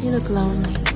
You look lonely.